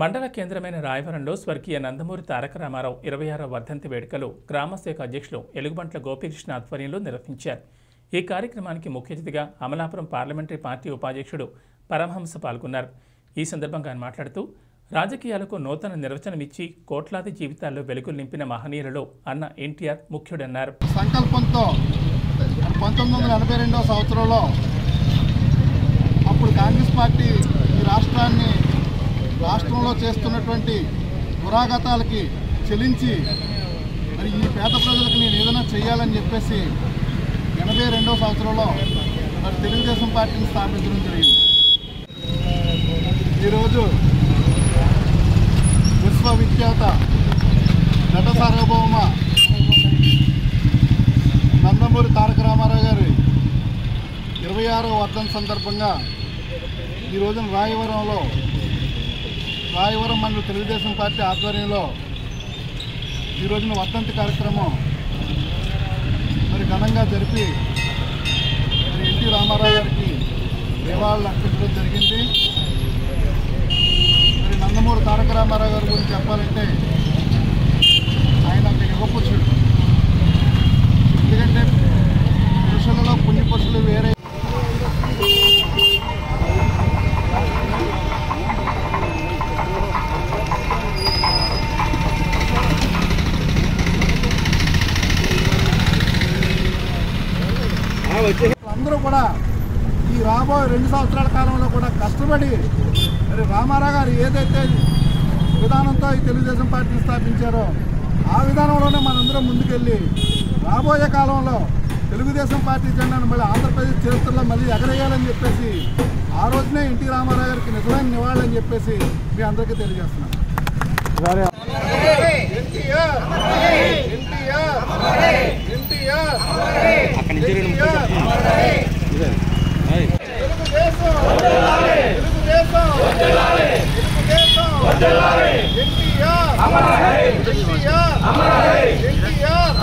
మండల కేంద్రమైన రాయవరంలో స్వర్గీయ నందమూరి తారక రామారావు ఇరవై ఆరవ వర్ధంతి వేడుకలు గ్రామశాఖ అధ్యక్షులు ఎలుగుబంట్ల గోపీకృష్ణ ఆధ్వర్యంలో నిర్వహించారు. ఈ కార్యక్రమానికి ముఖ్య అతిథిగా అమలాపురం పార్లమెంటరీ పార్టీ ఉపాధ్యక్షుడు పరమహంస పాల్గొన్నారు. ఈ సందర్భంగా ఆయన మాట్లాడుతూ రాజకీయాలకు నూతన నిర్వచనమిచ్చి కోట్లాది జీవితాల్లో వెలుగులు నింపిన మహనీయులలో అన్న ఎన్టీఆర్ ముఖ్యుడన్నారు. సంకల్పంతో పంతొమ్మిది వందల ఎనభై రెండవ సంవత్సరంలో అప్పుడు కాంగ్రెస్ పార్టీ ఈ రాష్ట్రాన్ని రాష్ట్రంలో చేస్తున్నటువంటి పురాగతాలకి చెలించి మరి ఈ పేద ప్రజలకు నేను ఏదైనా చేయాలని చెప్పేసి ఎనభై రెండవ సంవత్సరంలో మరి తెలుగుదేశం పార్టీని స్థాపించడం జరిగింది. ఈరోజు విశ్వవిఖ్యాత నట సార్వభౌమ నందమూరి తారక రామారావు గారి ఇరవై ఆరవ వర్ధన్ సందర్భంగా ఈ రోజున రాయవరంలో రాయవరం మండలి తెలుగుదేశం పార్టీ ఆధ్వర్యంలో ఈ రోజున వర్ధంతి కార్యక్రమం మరి ఘనంగా జరిపి మరి ఎన్టీ రామారావు గారికి నివాళులు అర్పించడం జరిగింది. మరి నందమూరి తారక రామారావు గారి గురించి చెప్పాలంటే అందరూ కూడా ఈ రాబోయే రెండు సంవత్సరాల కాలంలో కూడా కష్టపడి మరి రామారావు గారు ఏదైతే విధానంతో ఈ తెలుగుదేశం పార్టీని స్థాపించారో ఆ విధానంలోనే మనందరం ముందుకెళ్ళి రాబోయే కాలంలో తెలుగుదేశం పార్టీ జెండాను మళ్ళీ ఆంధ్రప్రదేశ్ చరిత్రలో మళ్ళీ ఎగరేయాలని చెప్పేసి ఆ రోజునే ఎన్టీ రామారావు గారికి నిజమైన నివాళులని చెప్పేసి మీ అందరికీ తెలియజేస్తున్నాను ఎన్టీఆర్ ఎన్టీఆర్ ఎన్టీఆర్ తెలుగుదేశం తెలుగుదేశం తెలుగుదేశం ఎన్టీఆర్ ఎన్టీఆర్